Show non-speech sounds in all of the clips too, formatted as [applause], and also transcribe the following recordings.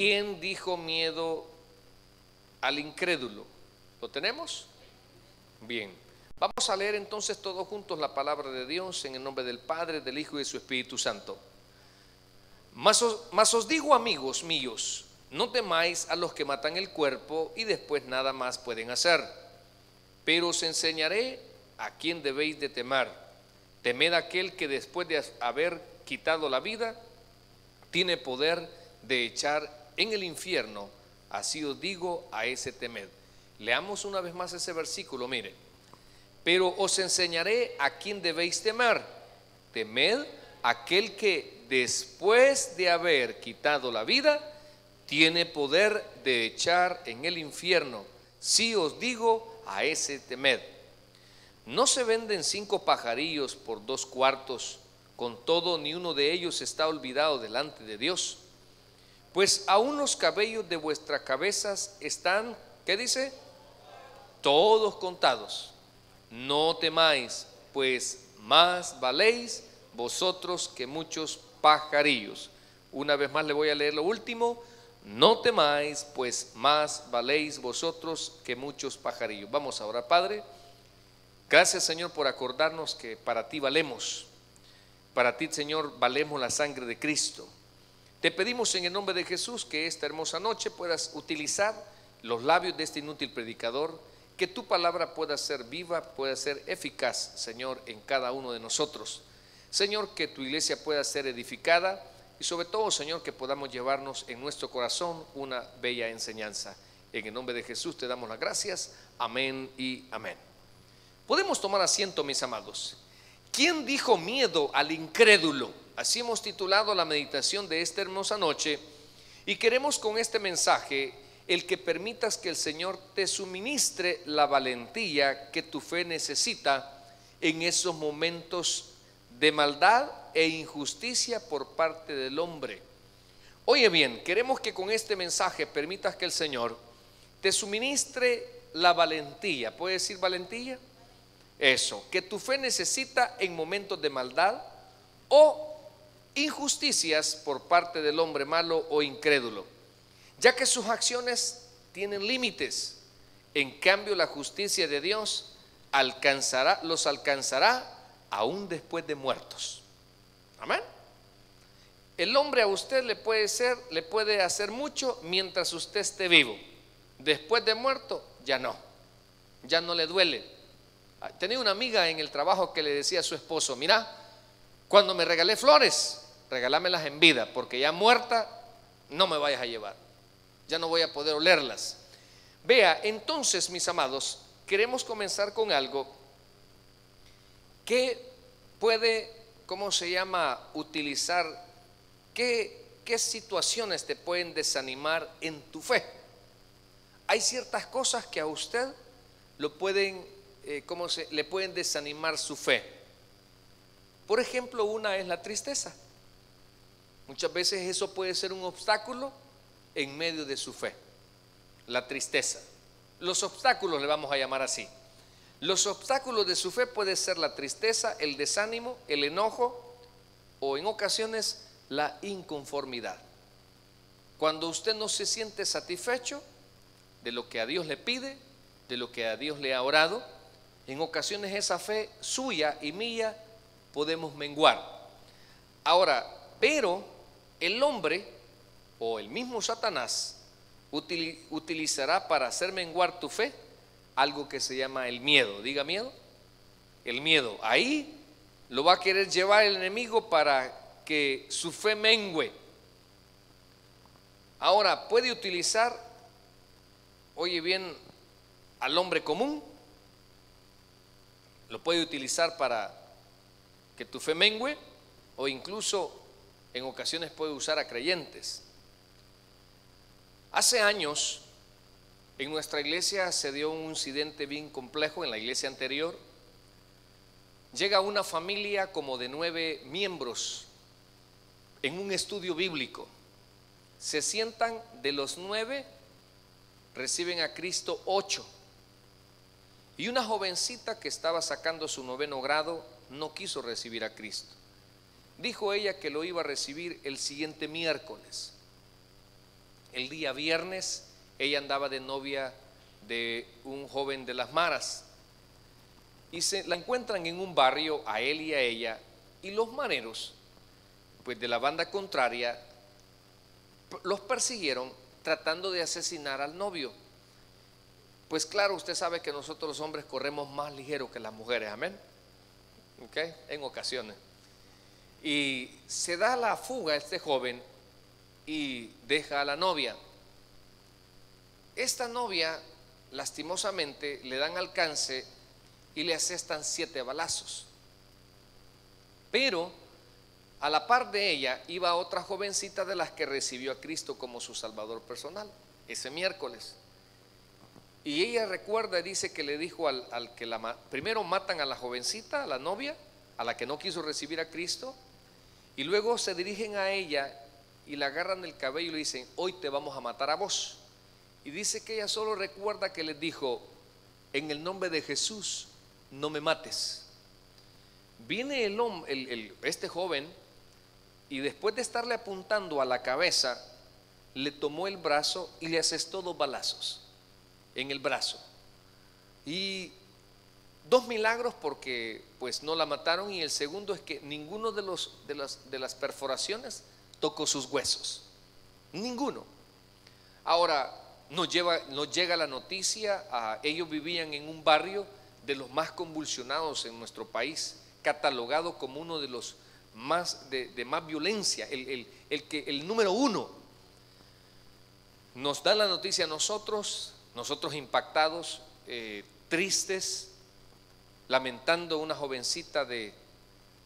¿quién dijo miedo al incrédulo? ¿Lo tenemos? Bien. Vamos a leer entonces todos juntos la palabra de Dios en el nombre del Padre, del Hijo y de su Espíritu Santo. Mas os, digo, amigos míos, no temáis a los que matan el cuerpo y después nada más pueden hacer. Pero os enseñaré a quién debéis de temer. Temed aquel que después de haber quitado la vida, tiene poder de echar en el infierno. Así os digo a ese temed. Leamos una vez más ese versículo, mire. Pero os enseñaré a quién debéis temer. Temed aquel que después de haber quitado la vida, tiene poder de echar en el infierno. Si os digo a ese temed. No se venden cinco pajarillos por dos cuartos, con todo ni uno de ellos está olvidado delante de Dios. Pues aún los cabellos de vuestras cabezas están, ¿qué dice? Todos contados. No temáis, pues más valéis vosotros que muchos pajarillos. Una vez más le voy a leer lo último. No temáis, pues más valéis vosotros que muchos pajarillos. Vamos ahora, Padre. Gracias, Señor, por acordarnos que para ti valemos. Para ti, Señor, valemos la sangre de Cristo. Te pedimos en el nombre de Jesús que esta hermosa noche puedas utilizar los labios de este inútil predicador, que tu palabra pueda ser viva, pueda ser eficaz, Señor, en cada uno de nosotros. Señor, que tu iglesia pueda ser edificada y sobre todo, Señor, que podamos llevarnos en nuestro corazón una bella enseñanza. En el nombre de Jesús te damos las gracias. Amén y amén. Podemos tomar asiento, mis amados. ¿Quién dijo miedo al incrédulo? Así hemos titulado la meditación de esta hermosa noche y queremos con este mensaje el que permitas que el Señor te suministre la valentía que tu fe necesita en esos momentos de maldad e injusticia por parte del hombre. Oye bien, queremos que con este mensaje permitas que el Señor te suministre la valentía. ¿Puede decir valentía? Eso, que tu fe necesita en momentos de maldad o injusticias por parte del hombre malo o incrédulo, ya que sus acciones tienen límites. En cambio, la justicia de Dios alcanzará, los alcanzará aún después de muertos. Amén. El hombre a usted le puede ser, le puede hacer mucho mientras usted esté vivo. Después de muerto, ya no. Ya no le duele. Ah, tenía una amiga en el trabajo que le decía a su esposo, mira, cuando me regalé flores, regálamelas en vida, porque ya muerta no me vayas a llevar. Ya no voy a poder olerlas. Vea, entonces, mis amados, queremos comenzar con algo que puede, ¿cómo se llama?, utilizar, qué, qué situaciones te pueden desanimar en tu fe. Hay ciertas cosas que a usted lo pueden, eh, ¿cómo se, le pueden desanimar su fe. Por ejemplo, una es la tristeza. Muchas veces eso puede ser un obstáculo en medio de su fe, la tristeza. Los obstáculos le vamos a llamar así. Los obstáculos de su fe puede ser la tristeza, el desánimo, el enojo o en ocasiones la inconformidad. Cuando usted no se siente satisfecho de lo que a Dios le pide, de lo que a Dios le ha orado, en ocasiones esa fe suya y mía podemos menguar. Ahora, pero el hombre o el mismo Satanás utilizará para hacer menguar tu fe algo que se llama el miedo. Diga miedo. El miedo. Ahí lo va a querer llevar el enemigo para que su fe mengue. Ahora, puede utilizar, oye bien, al hombre común. Lo puede utilizar para que tu fe mengue o incluso en ocasiones puede usar a creyentes. Hace años, en nuestra iglesia se dio un incidente bien complejo, en la iglesia anterior. Llega una familia como de nueve miembros en un estudio bíblico. Se sientan de los nueve, reciben a Cristo ocho. Y una jovencita que estaba sacando su noveno grado no quiso recibir a Cristo. Dijo ella que lo iba a recibir el siguiente miércoles. el día viernes ella andaba de novia de un joven de las maras y se la encuentran en un barrio a él y a ella y los maneros pues de la banda contraria los persiguieron tratando de asesinar al novio. Pues claro, usted sabe que nosotros los hombres corremos más ligero que las mujeres, amén. ¿Ok? En ocasiones. Y se da la fuga este joven y deja a la novia. Esta novia, lastimosamente, le dan alcance y le asestan siete balazos. Pero a la par de ella iba otra jovencita de las que recibió a Cristo como su Salvador personal, ese miércoles. Y ella recuerda y dice que le dijo al, al que la primero matan a la jovencita, a la novia, a la que no quiso recibir a Cristo, y luego se dirigen a ella y la agarran del cabello y le dicen, hoy te vamos a matar a vos. Y dice que ella solo recuerda que les dijo, en el nombre de Jesús, no me mates. Viene el, el, este joven y después de estarle apuntando a la cabeza, le tomó el brazo y le asestó dos balazos en el brazo. Y dos milagros porque pues no la mataron y el segundo es que ninguno de, los, de, las, de las perforaciones tocó sus huesos. Ninguno. Ahora nos, lleva, nos llega la noticia, ellos vivían en un barrio de los más convulsionados en nuestro país, catalogado como uno de los más de, más violencia, el, que, el número uno. Nos da la noticia a nosotros, nosotros impactados, eh, tristes, lamentando una jovencita de,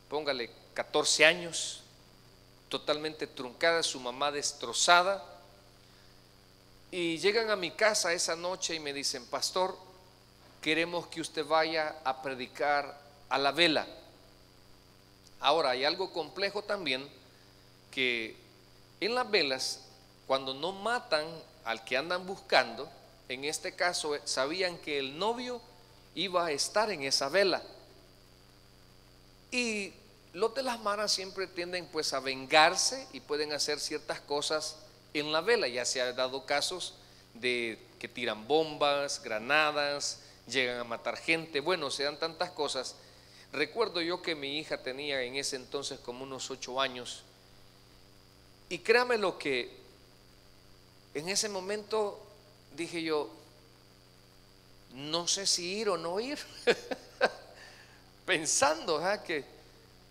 póngale, 14 años, totalmente truncada, su mamá destrozada. Y llegan a mi casa esa noche y me dicen, pastor, queremos que usted vaya a predicar a la vela. Ahora, hay algo complejo también que en las velas, cuando no matan al que andan buscando, en este caso sabían que el novio iba a estar en esa vela. Y los de las maras siempre tienden pues a vengarse y pueden hacer ciertas cosas en la vela. Ya se ha dado casos de que tiran bombas, granadas, llegan a matar gente. Bueno, se dan tantas cosas Recuerdo yo que mi hija tenía en ese entonces como unos ocho años. Y créame lo que en ese momento dije yo, no sé si ir o no ir. [laughs] Pensando que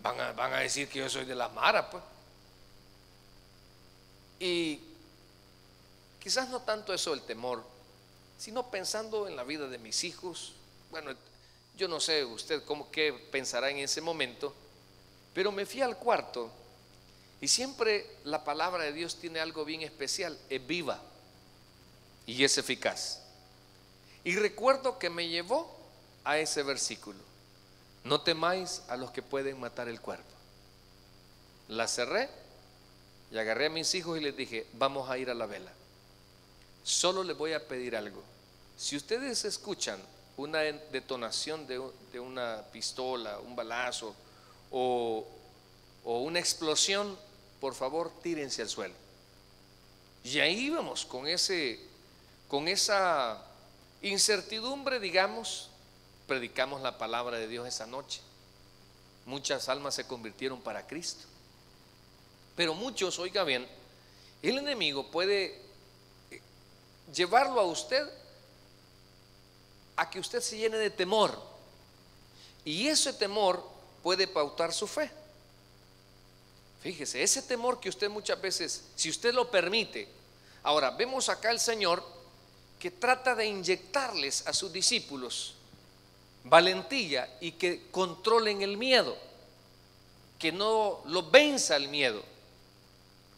van a, van a, decir que yo soy de la Mara, pues. Y quizás no tanto eso el temor, sino pensando en la vida de mis hijos. Bueno, yo no sé usted cómo qué pensará en ese momento, pero me fui al cuarto y siempre la palabra de Dios tiene algo bien especial, es viva y es eficaz. Y recuerdo que me llevó a ese versículo. No temáis a los que pueden matar el cuerpo. La cerré y agarré a mis hijos y les dije, vamos a ir a la vela. Solo les voy a pedir algo. Si ustedes escuchan una detonación de, una pistola, un balazo o, una explosión, por favor tírense al suelo. Y ahí íbamos con, ese, con esa incertidumbre, digamos, predicamos la palabra de Dios esa noche. Muchas almas se convirtieron para Cristo. Pero muchos, oiga bien, el enemigo puede eh, llevarlo a usted a que usted se llene de temor. Y ese temor puede pautar su fe. Fíjese, ese temor que usted muchas veces, si usted lo permite, ahora vemos acá el Señor que trata de inyectarles a sus discípulos valentía y que controlen el miedo, que no lo venza el miedo.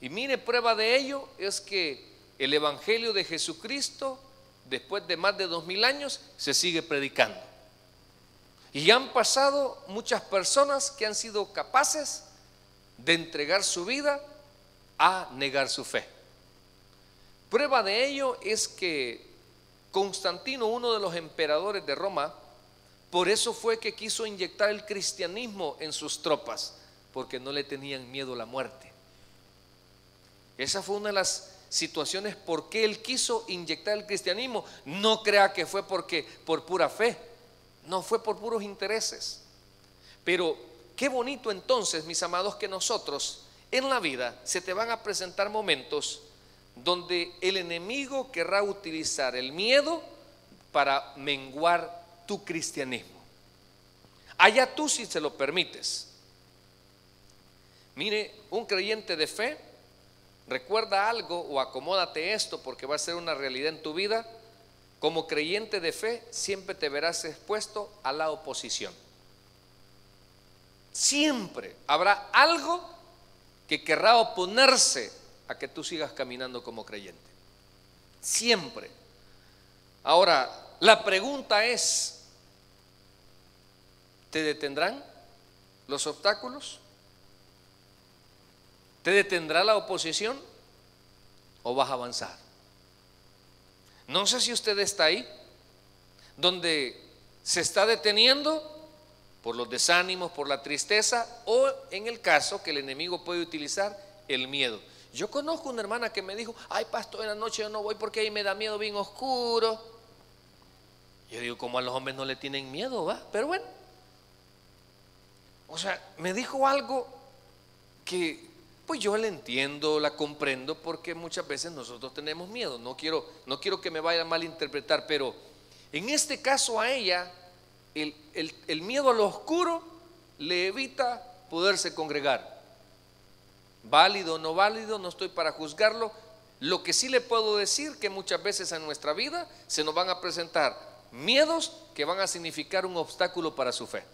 Y mire, prueba de ello es que el Evangelio de Jesucristo después de más de dos mil años, se sigue predicando. Y han pasado muchas personas que han sido capaces de entregar su vida a negar su fe. Prueba de ello es que Constantino, uno de los emperadores de Roma, por eso fue que quiso inyectar el cristianismo en sus tropas, porque no le tenían miedo la muerte. Esa fue una de las situaciones por qué él quiso inyectar el cristianismo. No crea que fue porque por pura fe, no fue por puros intereses. Pero qué bonito entonces, mis amados, que nosotros en la vida se te van a presentar momentos donde el enemigo querrá utilizar el miedo para menguar tu cristianismo. Allá tú si se lo permites. Mire, un creyente de fe, recuerda algo o acomódate esto porque va a ser una realidad en tu vida. Como creyente de fe, siempre te verás expuesto a la oposición. Siempre habrá algo que querrá oponerse a que tú sigas caminando como creyente. Siempre. Ahora, la pregunta es, ¿te detendrán los obstáculos? ¿Te detendrá la oposición o vas a avanzar? No sé si usted está ahí, donde se está deteniendo por los desánimos, por la tristeza o en el caso que el enemigo puede utilizar el miedo. Yo conozco una hermana que me dijo, ay pastor, en la noche yo no voy porque ahí me da miedo bien oscuro. Yo digo, como a los hombres no le tienen miedo, va, pero bueno. O sea, me dijo algo que, pues yo le entiendo, la comprendo, porque muchas veces nosotros tenemos miedo. No quiero, no quiero que me vaya a malinterpretar, pero en este caso a ella, el, el miedo a lo oscuro le evita poderse congregar válido o no válido, no estoy para juzgarlo. Lo que sí le puedo decir que muchas veces en nuestra vida se nos van a presentar miedos que van a significar un obstáculo para su fe.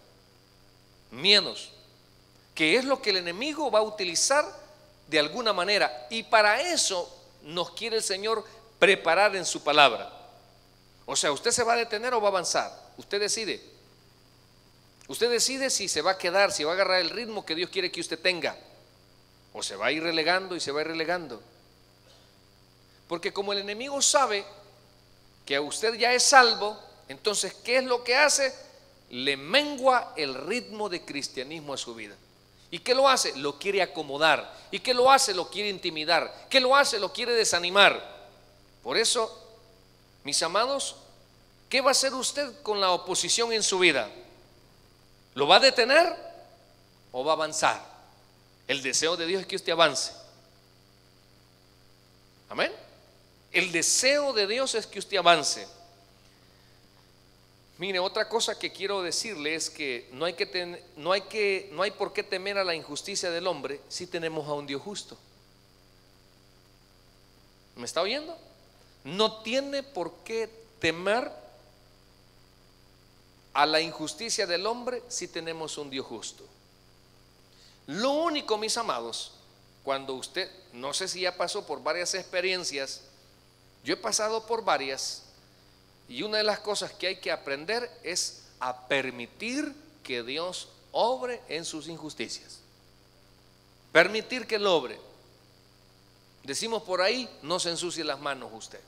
Miedos, que es lo que el enemigo va a utilizar de alguna manera. Y para eso nos quiere el Señor preparar en su palabra. O sea, usted se va a detener o va a avanzar. Usted decide. Usted decide si se va a quedar, si va a agarrar el ritmo que Dios quiere que usted tenga. O se va a ir relegando y se va a ir relegando. Porque como el enemigo sabe que a usted ya es salvo, entonces, ¿qué es lo que hace? Le mengua el ritmo de cristianismo a su vida. ¿Y qué lo hace? Lo quiere acomodar. ¿Y qué lo hace? Lo quiere intimidar. ¿Qué lo hace? Lo quiere desanimar. Por eso, mis amados, ¿qué va a hacer usted con la oposición en su vida? ¿Lo va a detener o va a avanzar? El deseo de Dios es que usted avance. Amén. El deseo de Dios es que usted avance. Mire, otra cosa que quiero decirle es que no hay que no hay que no hay por qué temer a la injusticia del hombre si tenemos a un Dios justo. ¿Me está oyendo? No tiene por qué temer a la injusticia del hombre si tenemos un Dios justo. Lo único, mis amados, cuando usted, no sé si ya pasó por varias experiencias, yo he pasado por varias, y una de las cosas que hay que aprender es a permitir que Dios obre en sus injusticias. Permitir que Él obre. Decimos por ahí, no se ensucie las manos usted.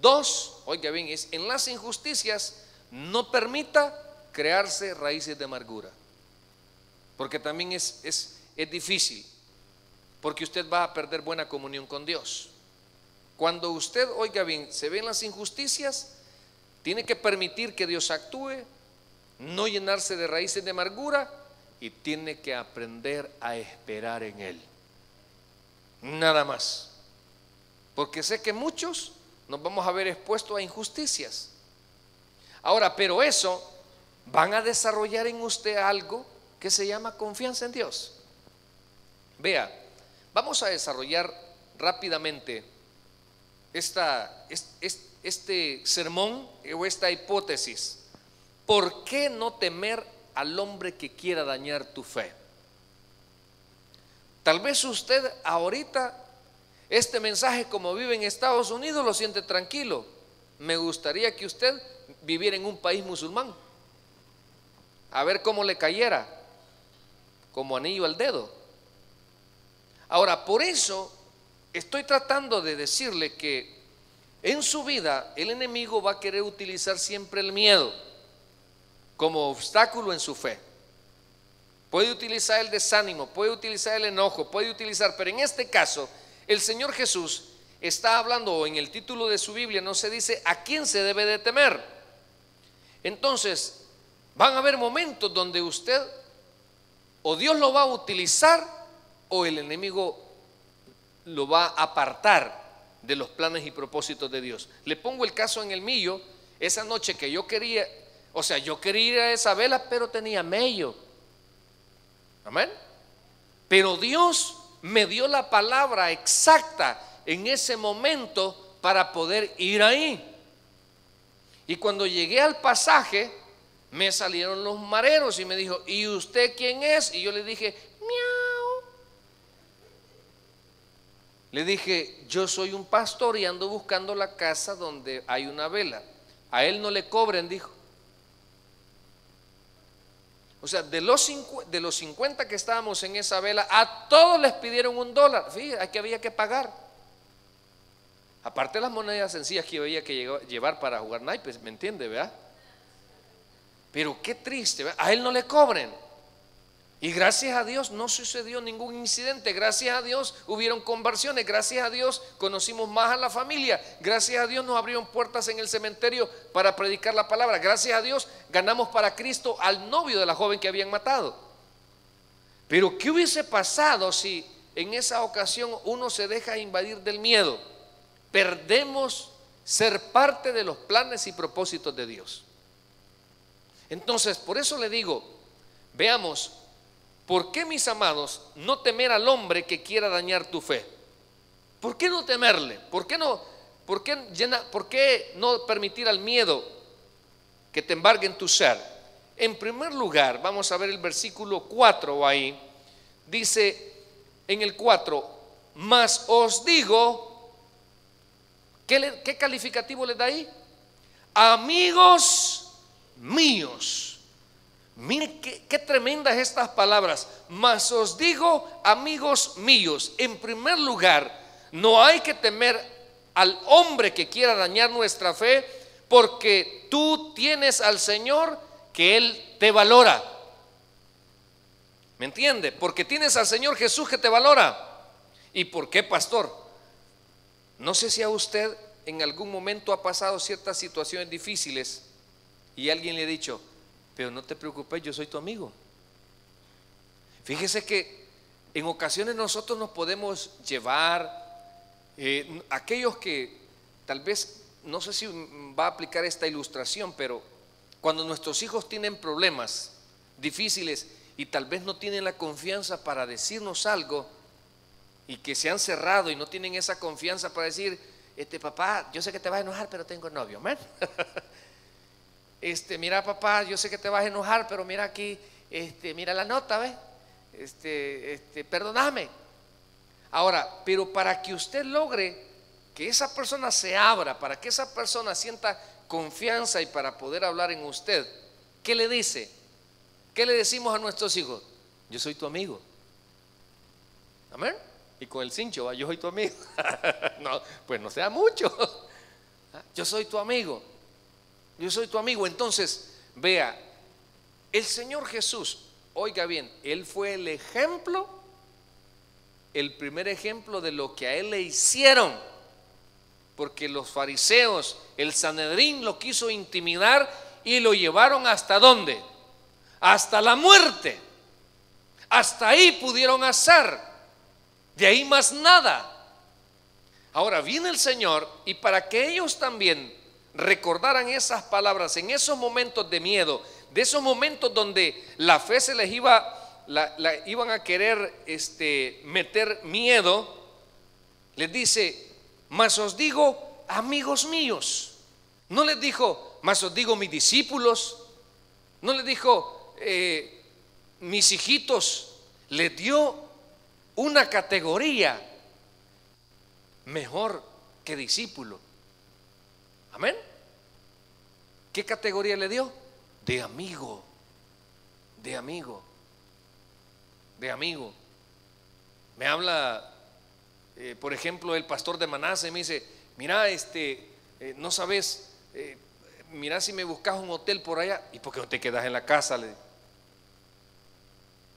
Dos, oiga bien, es en las injusticias no permita crearse raíces de amargura porque también es, es, es difícil, porque usted va a perder buena comunión con Dios. Cuando usted, oiga bien, se ven las injusticias, tiene que permitir que Dios actúe, no llenarse de raíces de amargura y tiene que aprender a esperar en Él. Nada más. Porque sé que muchos nos vamos a ver expuestos a injusticias. Ahora, pero eso van a desarrollar en usted algo que se llama confianza en Dios. Vea, vamos a desarrollar rápidamente esta, este sermón o esta hipótesis. ¿Por qué no temer al hombre que quiera dañar tu fe? Tal vez usted ahorita este mensaje como vive en Estados Unidos lo siente tranquilo. Me gustaría que usted viviera en un país musulmán. A ver cómo le cayera como anillo al dedo. Ahora, por eso estoy tratando de decirle que en su vida el enemigo va a querer utilizar siempre el miedo como obstáculo en su fe. Puede utilizar el desánimo, puede utilizar el enojo, puede utilizar, pero en este caso el Señor Jesús está hablando, o en el título de su Biblia no se dice a quién se debe de temer. Entonces, van a haber momentos donde usted o Dios lo va a utilizar o el enemigo lo va a apartar de los planes y propósitos de Dios. Le pongo el caso en el mío, esa noche que yo quería, o sea, yo quería ir a esa vela, pero tenía medio. Amén. Pero Dios me dio la palabra exacta en ese momento para poder ir ahí. Y cuando llegué al pasaje, me salieron los mareros y me dijo, ¿y usted quién es? Y yo le dije, miau. Le dije, yo soy un pastor y ando buscando la casa donde hay una vela. A él no le cobren, dijo. O sea, de los, de los 50 que estábamos en esa vela, a todos les pidieron un dólar. Fíjate, que había que pagar. Aparte de las monedas sencillas que había que llevar para jugar naipes, ¿me entiende, verdad? Pero qué triste, a él no le cobren. Y gracias a Dios no sucedió ningún incidente, gracias a Dios hubieron conversiones, gracias a Dios conocimos más a la familia, gracias a Dios nos abrieron puertas en el cementerio para predicar la palabra, gracias a Dios ganamos para Cristo al novio de la joven que habían matado. Pero ¿qué hubiese pasado si en esa ocasión uno se deja invadir del miedo? Perdemos ser parte de los planes y propósitos de Dios. Entonces, por eso le digo, veamos, ¿por qué mis amados no temer al hombre que quiera dañar tu fe? ¿Por qué no temerle? ¿Por qué no, por qué por qué no permitir al miedo que te embargue en tu ser? En primer lugar, vamos a ver el versículo 4 ahí, dice en el 4, mas os digo, ¿qué, qué calificativo le da ahí? Amigos míos. Miren qué, tremendas estas palabras. Mas os digo, amigos míos, en primer lugar, no hay que temer al hombre que quiera dañar nuestra fe, porque tú tienes al Señor que Él te valora. ¿Me entiende? Porque tienes al Señor Jesús que te valora. ¿Y por qué, pastor? No sé si a usted en algún momento ha pasado ciertas situaciones difíciles y alguien le ha dicho, pero no te preocupes, yo soy tu amigo. Fíjese que en ocasiones nosotros nos podemos llevar, eh, aquellos que tal vez, no sé si va a aplicar esta ilustración, pero cuando nuestros hijos tienen problemas difíciles y tal vez no tienen la confianza para decirnos algo y que se han cerrado y no tienen esa confianza para decir, este papá, yo sé que te vas a enojar, pero tengo novio. [laughs] este, mira papá, yo sé que te vas a enojar, pero mira aquí, este, mira la nota, ¿ves? Este, este, perdóname. Ahora, pero para que usted logre que esa persona se abra, para que esa persona sienta confianza y para poder hablar en usted, ¿qué le dice? ¿Qué le decimos a nuestros hijos? Yo soy tu amigo. Amén. Y con el cincho, yo soy tu amigo. [laughs] no, pues no sea mucho. [laughs] Yo soy tu amigo yo soy tu amigo. Entonces, vea, el Señor Jesús, oiga bien, Él fue el ejemplo, el primer ejemplo de lo que a Él le hicieron. Porque los fariseos, el Sanedrín lo quiso intimidar y lo llevaron hasta dónde? Hasta la muerte. Hasta ahí pudieron hacer. De ahí más nada. Ahora viene el Señor y para que ellos también recordaran esas palabras en esos momentos de miedo, de esos momentos donde la fe se les iba, la, iban a querer este, meter miedo, les dice, mas os digo, amigos míos. No les dijo, mas os digo, mis discípulos. No les dijo, eh, mis hijitos. Les dio una categoría mejor que discípulo. Amén. ¿Qué categoría le dio? De amigo. De amigo. De amigo. Me habla, eh, por ejemplo, el pastor de Manase me dice, mira, este, eh, no sabes, eh, mira si me buscas un hotel por allá. ¿Y por qué no te quedas en la casa? Le,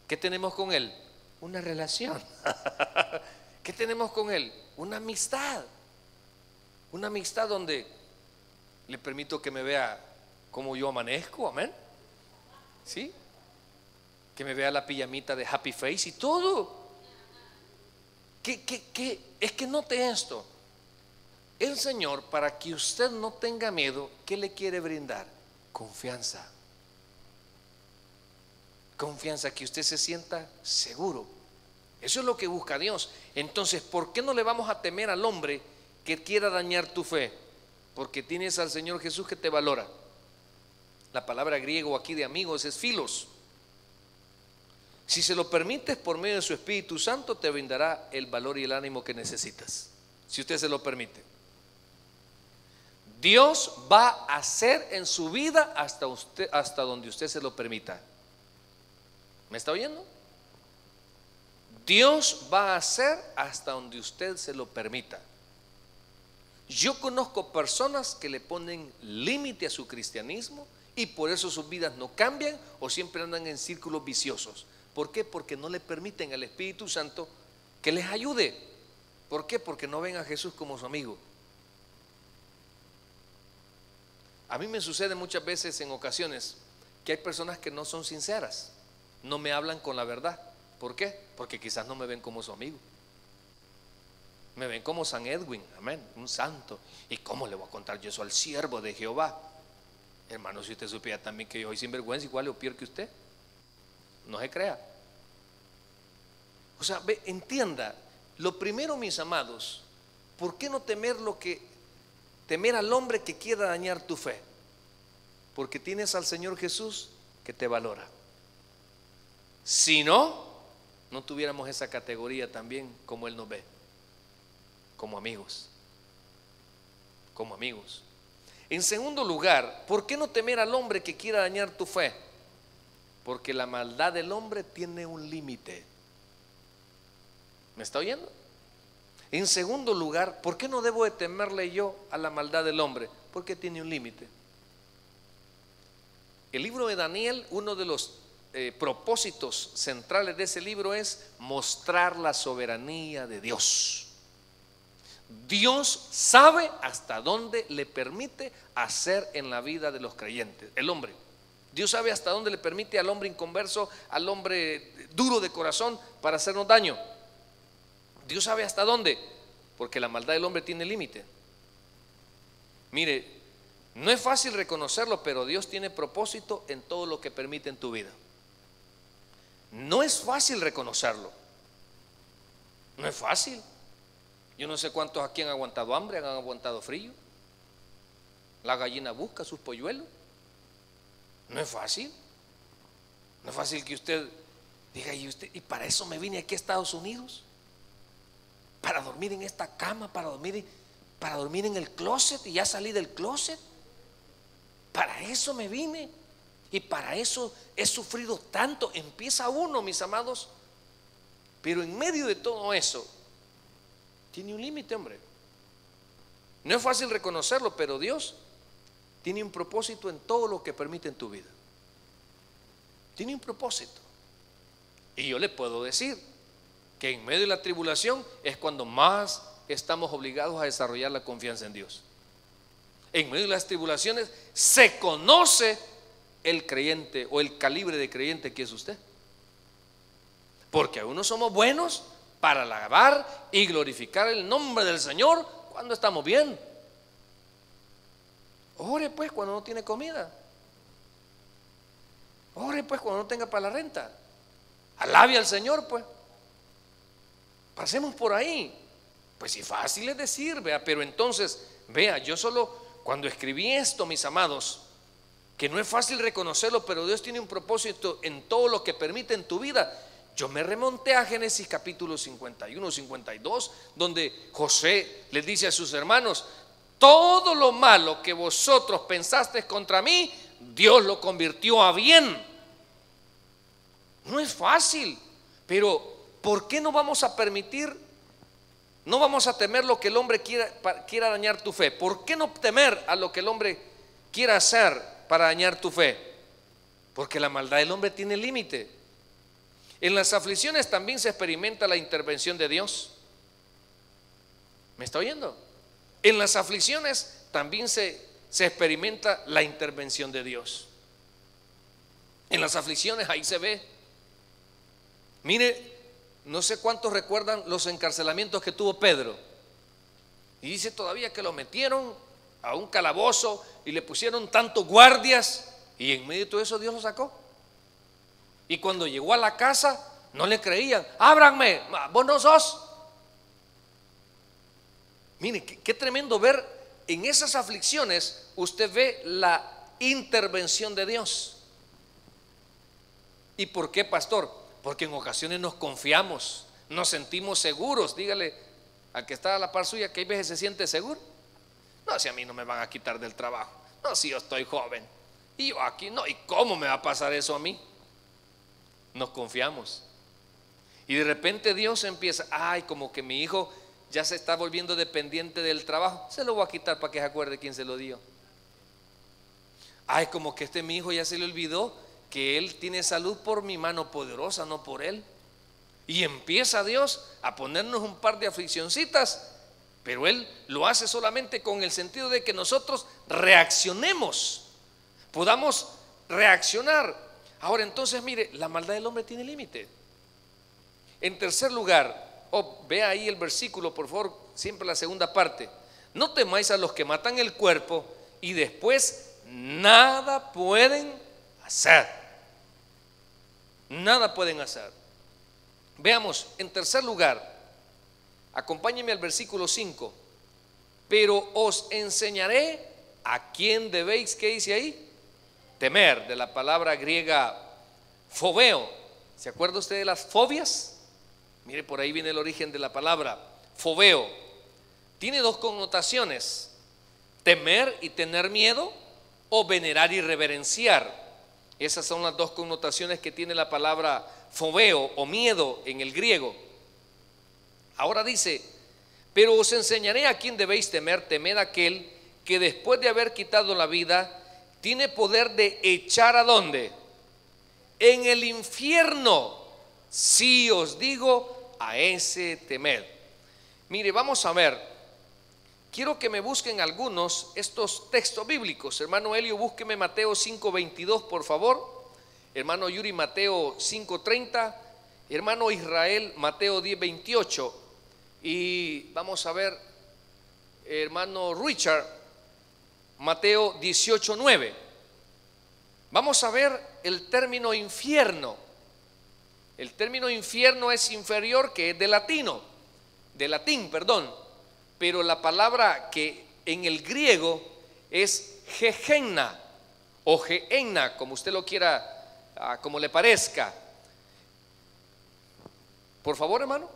¿Qué tenemos con él? Una relación. [laughs] ¿Qué tenemos con él? una amistad. Una amistad donde le permito que me vea como yo amanezco, amén. ¿Sí? Que me vea la pijamita de happy face y todo. ¿Qué, qué, qué? Es que note esto. El Señor, para que usted no tenga miedo, ¿qué le quiere brindar? Confianza. Confianza, que usted se sienta seguro. Eso es lo que busca Dios. Entonces, ¿por qué no le vamos a temer al hombre que quiera dañar tu fe? Porque tienes al Señor Jesús que te valora. La palabra griego aquí de amigos es filos. Si se lo permites por medio de su Espíritu Santo, te brindará el valor y el ánimo que necesitas. Si usted se lo permite. Dios va a hacer en su vida hasta, usted, hasta donde usted se lo permita. ¿Me está oyendo? Dios va a hacer hasta donde usted se lo permita. Yo conozco personas que le ponen límite a su cristianismo y por eso sus vidas no cambian o siempre andan en círculos viciosos. ¿Por qué? Porque no le permiten al Espíritu Santo que les ayude. ¿Por qué? Porque no ven a Jesús como su amigo. A mí me sucede muchas veces en ocasiones que hay personas que no son sinceras, no me hablan con la verdad. ¿Por qué? Porque quizás no me ven como su amigo. Me ven como San Edwin, amén, un santo. ¿Y cómo le voy a contar yo eso al siervo de Jehová? Hermano, si usted supiera también que yo soy sinvergüenza igual o peor que usted. No se crea. O sea, ve, entienda, lo primero, mis amados, ¿por qué no temer lo que temer al hombre que quiera dañar tu fe? Porque tienes al Señor Jesús que te valora. Si no, no tuviéramos esa categoría también como Él nos ve, como amigos, como amigos. En segundo lugar, ¿por qué no temer al hombre que quiera dañar tu fe? Porque la maldad del hombre tiene un límite. ¿Me está oyendo? En segundo lugar, ¿por qué no debo de temerle yo a la maldad del hombre? Porque tiene un límite. El libro de Daniel, uno de los eh, propósitos centrales de ese libro es mostrar la soberanía de Dios. Dios sabe hasta dónde le permite hacer en la vida de los creyentes, el hombre. Dios sabe hasta dónde le permite al hombre inconverso, al hombre duro de corazón para hacernos daño. Dios sabe hasta dónde, porque la maldad del hombre tiene límite. Mire, no es fácil reconocerlo, pero Dios tiene propósito en todo lo que permite en tu vida. No es fácil reconocerlo. No es fácil. Yo no sé cuántos aquí han aguantado hambre, han aguantado frío. La gallina busca sus polluelos. No es fácil. No es fácil que usted diga, ¿y, usted, ¿y para eso me vine aquí a Estados Unidos? Para dormir en esta cama, para dormir, para dormir en el closet y ya salí del closet. Para eso me vine. Y para eso he sufrido tanto. Empieza uno, mis amados. Pero en medio de todo eso, tiene un límite, hombre. No es fácil reconocerlo, pero Dios tiene un propósito en todo lo que permite en tu vida. Tiene un propósito. Y yo le puedo decir que en medio de la tribulación es cuando más estamos obligados a desarrollar la confianza en Dios. En medio de las tribulaciones se conoce el creyente o el calibre de creyente que es usted. Porque aún somos buenos para alabar y glorificar el nombre del Señor cuando estamos bien. Ore pues cuando no tiene comida. Ore pues cuando no tenga para la renta. Alabe al Señor pues. Pasemos por ahí. Pues si fácil es decir, vea, pero entonces, vea, yo solo cuando escribí esto, mis amados, que no es fácil reconocerlo, pero Dios tiene un propósito en todo lo que permite en tu vida. Yo me remonté a Génesis capítulo 51, 52, donde José le dice a sus hermanos, todo lo malo que vosotros pensasteis contra mí, Dios lo convirtió a bien. No es fácil, pero ¿por qué no vamos a permitir, no vamos a temer lo que el hombre quiera, quiera dañar tu fe? ¿Por qué no temer a lo que el hombre quiera hacer para dañar tu fe? Porque la maldad del hombre tiene límite. En las aflicciones también se experimenta la intervención de Dios. ¿Me está oyendo? En las aflicciones también se, se experimenta la intervención de Dios. En las aflicciones ahí se ve. Mire, no sé cuántos recuerdan los encarcelamientos que tuvo Pedro. Y dice todavía que lo metieron a un calabozo y le pusieron tantos guardias y en medio de todo eso Dios lo sacó. Y cuando llegó a la casa no le creían. Ábranme, vos no sos. Mire, qué, tremendo ver en esas aflicciones, usted ve la intervención de Dios. ¿Y por qué, pastor? Porque en ocasiones nos confiamos, nos sentimos seguros. Dígale al que está a la par suya que hay veces se siente seguro. No, si a mí no me van a quitar del trabajo. No, si yo estoy joven. Y yo aquí no. ¿Y cómo me va a pasar eso a mí? Nos confiamos. Y de repente Dios empieza, ay, como que mi hijo ya se está volviendo dependiente del trabajo. Se lo voy a quitar para que se acuerde quién se lo dio. Ay, como que este mi hijo ya se le olvidó que él tiene salud por mi mano poderosa, no por él. Y empieza Dios a ponernos un par de afliccioncitas, pero Él lo hace solamente con el sentido de que nosotros reaccionemos, podamos reaccionar. Ahora entonces, mire, la maldad del hombre tiene límite. En tercer lugar, oh, vea ahí el versículo, por favor, siempre la segunda parte. No temáis a los que matan el cuerpo y después nada pueden hacer. Nada pueden hacer. Veamos, en tercer lugar, acompáñenme al versículo 5. Pero os enseñaré a quién debéis, ¿qué dice ahí? Temer, de la palabra griega fobeo. ¿Se acuerda usted de las fobias? Mire, por ahí viene el origen de la palabra. Fobeo. Tiene dos connotaciones. Temer y tener miedo o venerar y reverenciar. Esas son las dos connotaciones que tiene la palabra fobeo o miedo en el griego. Ahora dice, pero os enseñaré a quién debéis temer, temed aquel que después de haber quitado la vida, tiene poder de echar a dónde? En el infierno si os digo a ese temer. Mire, vamos a ver. Quiero que me busquen algunos estos textos bíblicos. Hermano Helio, búsqueme Mateo 5:22, por favor. Hermano Yuri, Mateo 5:30. Hermano Israel, Mateo 10:28. Y vamos a ver, hermano Richard, Mateo 18:9. Vamos a ver el término infierno. El término infierno es inferior que es de latino, de latín, perdón, pero la palabra que en el griego es gehenna o gehenna, como usted lo quiera, ah, como le parezca. Por favor, hermano.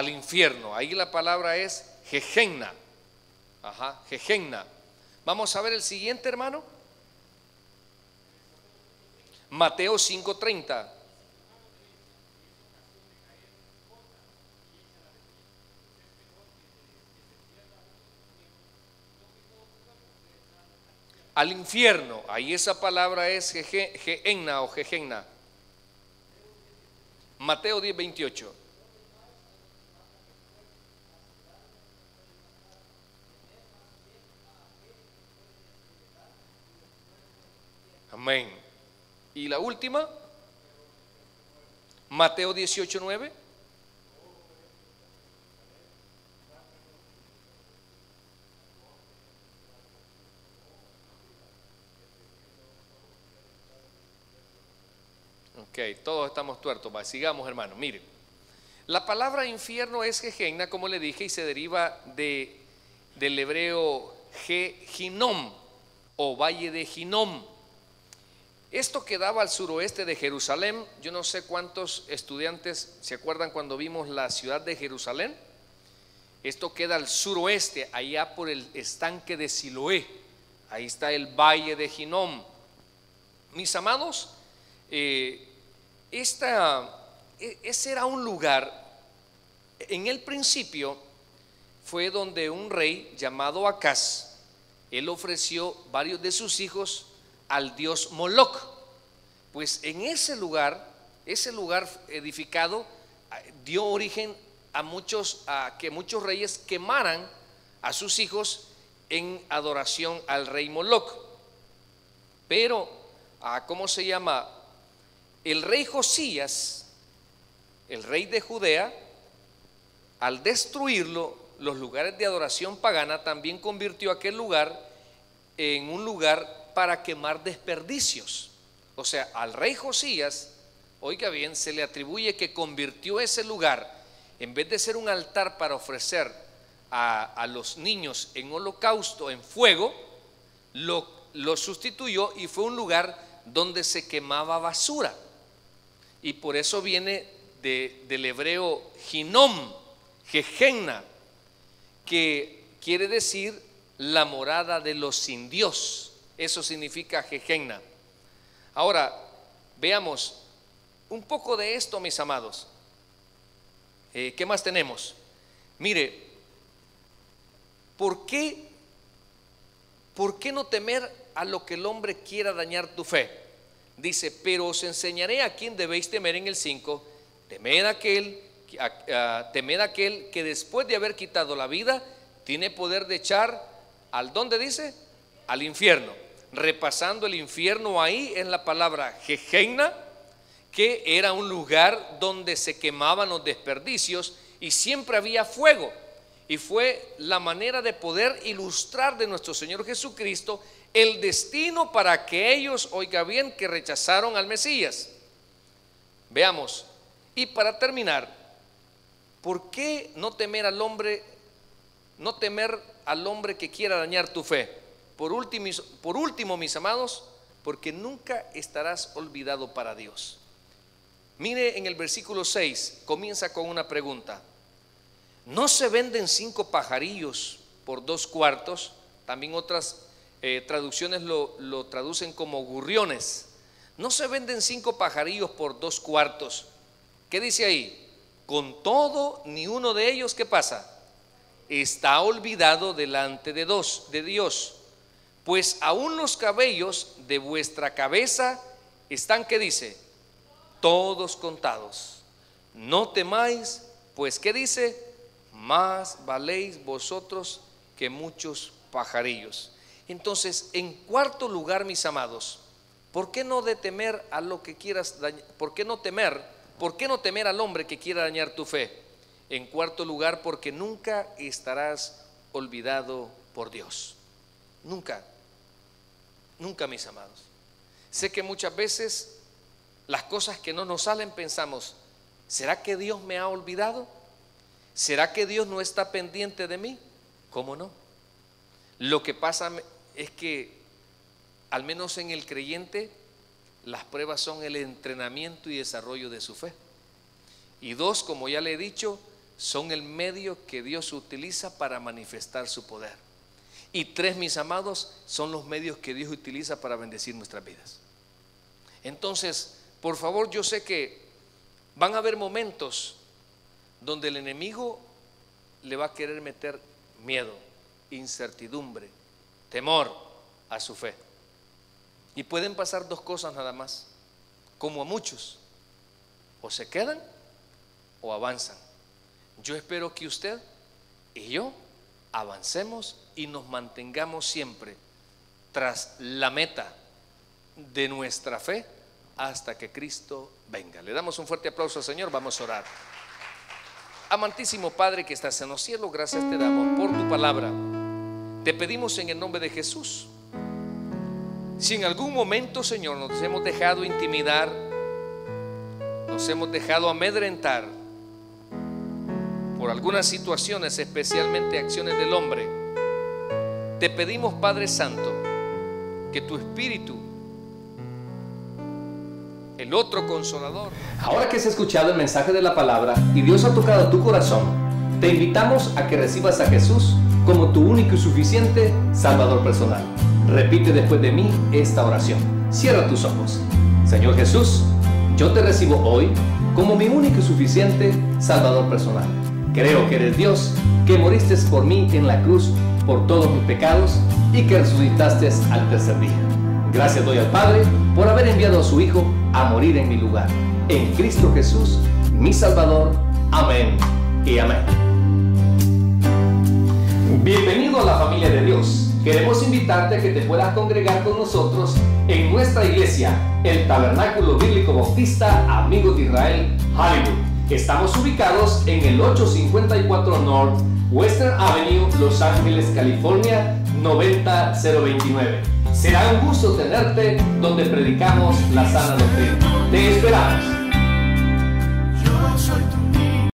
Al infierno. Ahí la palabra es jejenna. Ajá, jejenna. Vamos a ver el siguiente, hermano. Mateo 5:30. Al infierno, ahí esa palabra es jejenna o jejenna. Mateo 10, 28. Amén. Y la última, Mateo 18, 9. Ok, todos estamos tuertos. sigamos, hermano. Miren, la palabra infierno es Gehenna, como le dije, y se deriva de, del hebreo Gehinom o valle de Ginom. Esto quedaba al suroeste de Jerusalén. Yo no sé cuántos estudiantes se acuerdan cuando vimos la ciudad de Jerusalén. Esto queda al suroeste, allá por el estanque de Siloé. Ahí está el valle de Ginom. Mis amados, eh, esta, e, ese era un lugar En el principio fue donde un rey llamado Acaz, él ofreció varios de sus hijos al dios Moloch. Pues en ese lugar, ese lugar edificado, dio origen a muchos, a que muchos reyes quemaran a sus hijos en adoración al rey Moloch. Pero, ah, ¿cómo se llama? El rey Josías, el rey de Judea, al destruirlo, los lugares de adoración pagana, también convirtió aquel lugar en un lugar para quemar desperdicios. O sea, al rey Josías, oiga bien, se le atribuye que convirtió ese lugar, en vez de ser un altar para ofrecer a, los niños en holocausto, en fuego, lo, lo sustituyó y fue un lugar donde se quemaba basura. Y por eso viene del hebreo ginom, jejenna, que quiere decir la morada de los sin Dios. Eso significa jejenna. Ahora, veamos un poco de esto, mis amados. Eh, ¿Qué más tenemos? Mire, ¿por qué, ¿por qué no temer a lo que el hombre quiera dañar tu fe? Dice, pero os enseñaré a quién debéis temer en el 5. Temed aquel, temed aquel que después de haber quitado la vida, tiene poder de echar al donde dice, al infierno. Repasando el infierno ahí en la palabra Jejeina, que era un lugar donde se quemaban los desperdicios y siempre había fuego. Y fue la manera de poder ilustrar de nuestro Señor Jesucristo el destino para aquellos, oiga bien, que rechazaron al Mesías. Veamos. Y para terminar, ¿por qué no temer al hombre, no temer al hombre que quiera dañar tu fe? Por último, por último, mis amados, porque nunca estarás olvidado para Dios. Mire en el versículo 6, comienza con una pregunta. ¿No se venden cinco pajarillos por dos cuartos? También otras eh, traducciones lo, lo traducen como gurriones. No se venden cinco pajarillos por dos cuartos. ¿Qué dice ahí? Con todo, ni uno de ellos, ¿qué pasa? Está olvidado delante de, dos, de Dios. Pues aún los cabellos de vuestra cabeza están, ¿qué dice? Todos contados. No temáis, pues ¿qué dice? Más valéis vosotros que muchos pajarillos. Entonces, en cuarto lugar, mis amados, ¿por qué no de temer a lo que quieras dañar? ¿Por qué no temer? ¿Por qué no temer al hombre que quiera dañar tu fe? En cuarto lugar, porque nunca estarás olvidado por Dios. Nunca. Nunca, mis amados. Sé que muchas veces las cosas que no nos salen pensamos, ¿será que Dios me ha olvidado? ¿Será que Dios no está pendiente de mí? ¿Cómo no? Lo que pasa es que, al menos en el creyente, las pruebas son el entrenamiento y desarrollo de su fe. Y dos, como ya le he dicho, son el medio que Dios utiliza para manifestar su poder. Y tres, mis amados, son los medios que Dios utiliza para bendecir nuestras vidas. Entonces, por favor, yo sé que van a haber momentos donde el enemigo le va a querer meter miedo, incertidumbre, temor a su fe. Y pueden pasar dos cosas nada más, como a muchos, o se quedan o avanzan. Yo espero que usted y yo avancemos y nos mantengamos siempre tras la meta de nuestra fe hasta que Cristo venga. Le damos un fuerte aplauso al Señor, vamos a orar. Amantísimo Padre que estás en los cielos, gracias te damos por tu palabra. Te pedimos en el nombre de Jesús. Si en algún momento, Señor, nos hemos dejado intimidar, nos hemos dejado amedrentar por algunas situaciones, especialmente acciones del hombre, te pedimos, Padre Santo, que tu Espíritu, el otro consolador. Ahora que has escuchado el mensaje de la palabra y Dios ha tocado tu corazón, te invitamos a que recibas a Jesús como tu único y suficiente Salvador personal. Repite después de mí esta oración. Cierra tus ojos. Señor Jesús, yo te recibo hoy como mi único y suficiente Salvador personal. Creo que eres Dios, que moriste por mí en la cruz por todos mis pecados y que resucitaste al tercer día. Gracias doy al Padre por haber enviado a su Hijo a morir en mi lugar. En Cristo Jesús, mi Salvador. Amén y amén. Bienvenido a la familia de Dios. Queremos invitarte a que te puedas congregar con nosotros en nuestra iglesia, el Tabernáculo Bíblico Bautista Amigos de Israel, Hollywood. Estamos ubicados en el 854 North Western Avenue, Los Ángeles, California 90029. Será un gusto tenerte donde predicamos la sana doctrina. Te esperamos.